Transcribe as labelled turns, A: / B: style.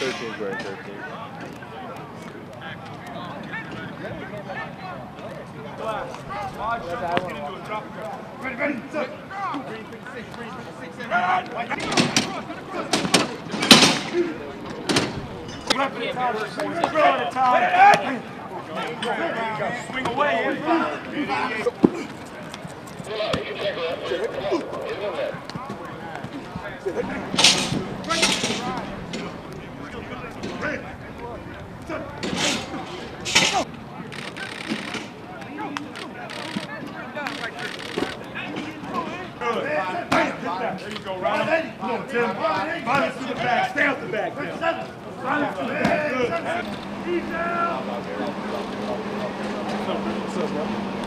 A: 13th grade, 13th.
B: Ready, ready, set. Top. Swing away. There you go, Ryan. Come on, Tim. Run it through the back. Stay out the back, Tim. Run it through the back. Good. Ease down.
A: What's up, bro?